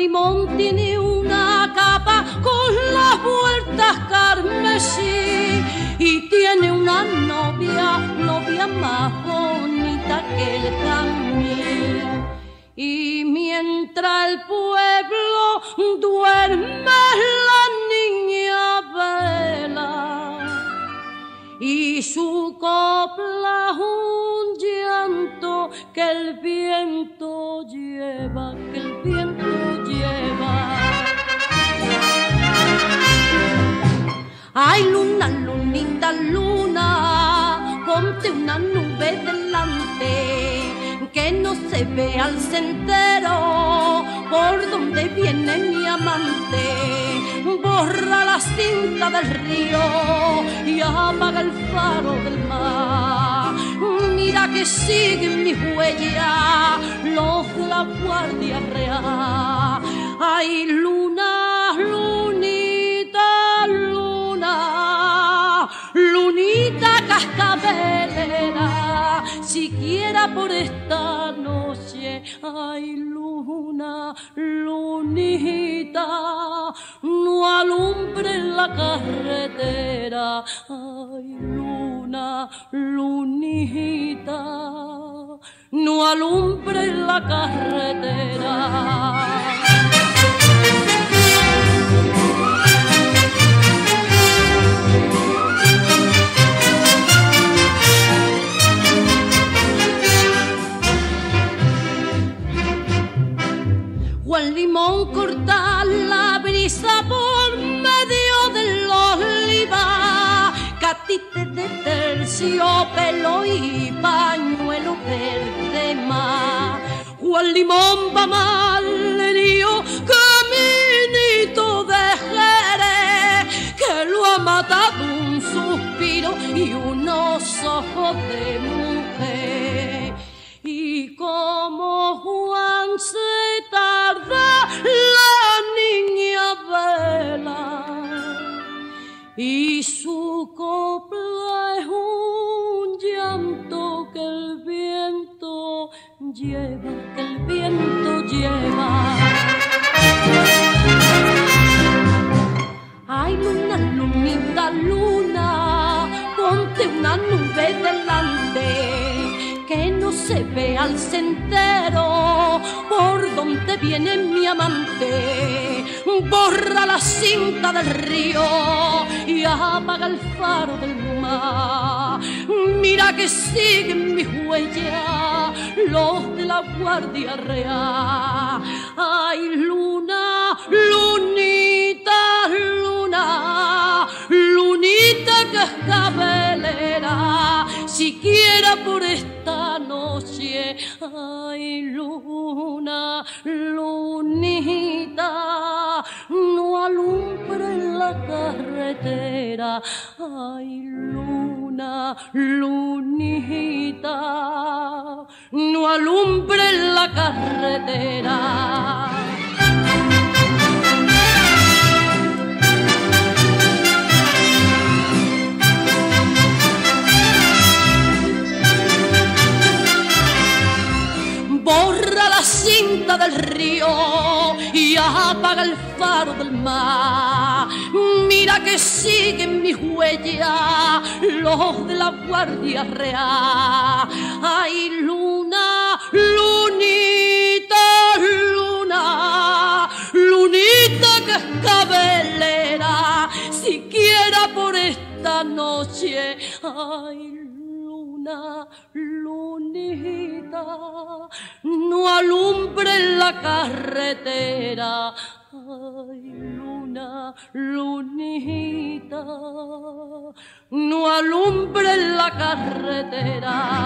Limón tiene una capa con las vueltas carmesí y tiene una novia, novia más bonita que el camino y mientras el pueblo duerme la niña vela y su copla un llanto que el viento lleva, que el viento Ay, luna, lunita, luna, ponte una nube delante que no se ve al sendero por donde viene mi amante. Borra la cinta del río y apaga el faro del mar. Mira que siguen mis huellas los de la Guardia Real. Ay, luna, cascabelera, siquiera por esta noche, ay luna, lunita, no alumbre la carretera, ay luna, lunita, no alumbre la carretera. Juan Limón corta la brisa por medio del oliva, catite de terciopelo y pañuelo verde más. Juan Limón va mal herido, caminito de Jerez, que lo ha matado un suspiro y unos ojos de mujer. Y su copla es un llanto que el viento lleva, que el viento lleva. Ay, luna, lunita, luna, ponte una nube delante que no se ve al sendero por donde viene mi amante. Borra la cinta del río y apaga el faro del mar. Mira que siguen mis huellas los de la Guardia Real. Ay, luna, lunita, luna, lunita que es cabelera, siquiera por esta noche. Ay, luna, lunita, la carretera. Ay, luna, lunita, no alumbre la carretera. borra la cinta del río apaga el faro del mar. Mira que siguen mis huellas los de la Guardia Real. Ay, luna, lunita, luna, lunita que es cabelera, siquiera por esta noche. Ay, luna, lunita, no alumbre la carretera. Lunita, no alumbre la carretera.